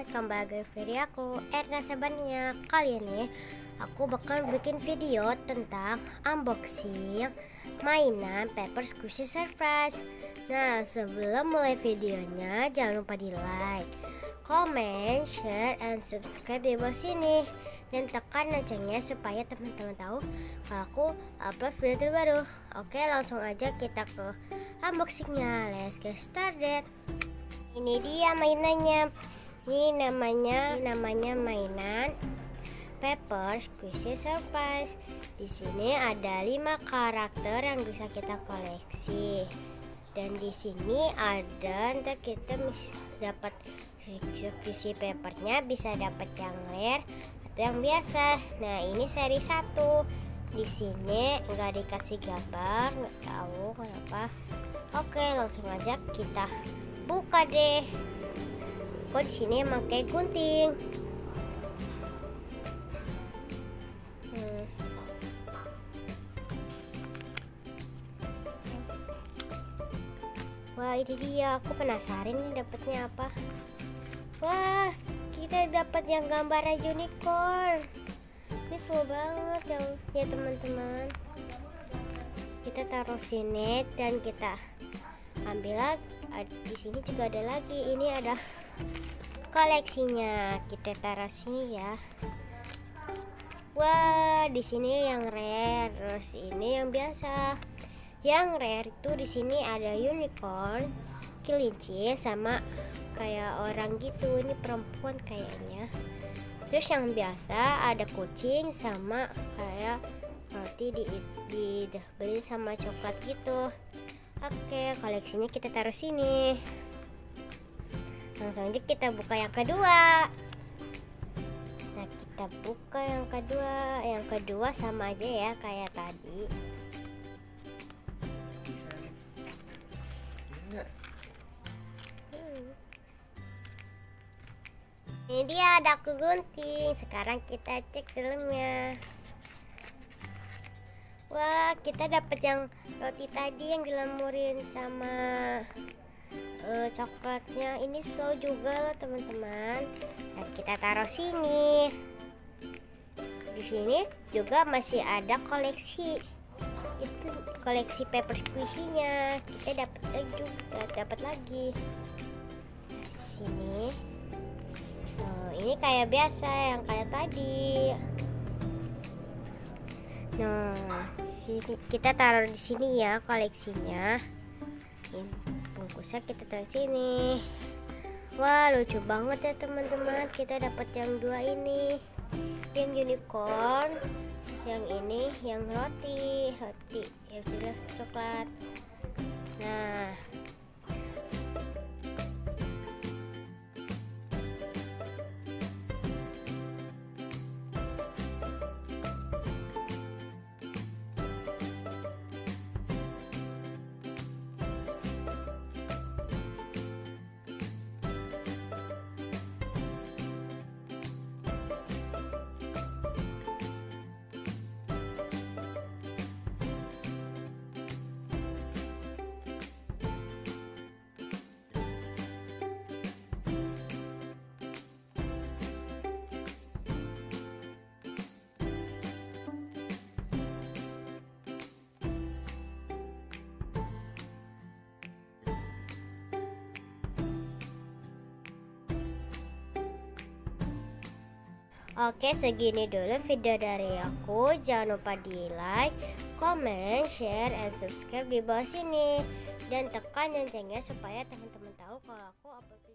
kembali ke video aku Erna Sabania Kali ini aku bakal bikin video tentang unboxing mainan Paper Squishy Surprise Nah sebelum mulai videonya jangan lupa di like, comment, share, and subscribe di bawah sini dan tekan loncengnya supaya teman-teman tahu kalau aku upload video terbaru. Oke, langsung aja kita ke unboxingnya. Let's get started. Ini dia mainannya. Ini namanya namanya mainan Pepper Squishy Surprise. Di sini ada lima karakter yang bisa kita koleksi. Dan di sini ada ntar kita dapat squishy papernya bisa dapat yang rare atau yang biasa. Nah, ini seri satu. Di sini nggak dikasih gambar, nggak tahu kenapa. Oke, langsung aja kita buka deh. Kok di sini kayak gunting. Hmm. Wah, ini dia. Aku penasaran nih dapatnya apa. Wah, kita dapat yang gambarnya unicorn. Ini seru banget ya, ya teman-teman. Kita taruh sini dan kita ambil lagi. Di sini juga ada lagi. Ini ada koleksinya. Kita taruh sini ya. Wah, di sini yang rare, terus ini yang biasa. Yang rare itu di sini ada unicorn, kelinci sama kayak orang gitu. Ini perempuan kayaknya. Terus yang biasa ada kucing sama kayak roti di di beli sama coklat gitu. Oke, koleksinya kita taruh sini. Langsung aja kita buka yang kedua. Nah, kita buka yang kedua. Yang kedua sama aja ya kayak tadi. Ini dia ada aku gunting. Sekarang kita cek dalamnya. Wah, kita dapat yang roti tadi yang dilamurin sama uh, coklatnya. Ini slow juga loh, teman-teman. Dan kita taruh sini. Di sini juga masih ada koleksi itu koleksi paper squishy-nya. Kita dapat lagi juga, dapat lagi. Sini ini kayak biasa yang kayak tadi nah sini kita taruh di sini ya koleksinya ini bungkusnya kita taruh sini. Wah lucu banget ya teman-teman. Kita dapat yang dua ini. Yang unicorn yang ini yang roti. Roti yang sudah coklat. Nah Oke segini dulu video dari aku. Jangan lupa di like, comment, share, and subscribe di bawah sini. Dan tekan loncengnya supaya teman-teman tahu kalau aku upload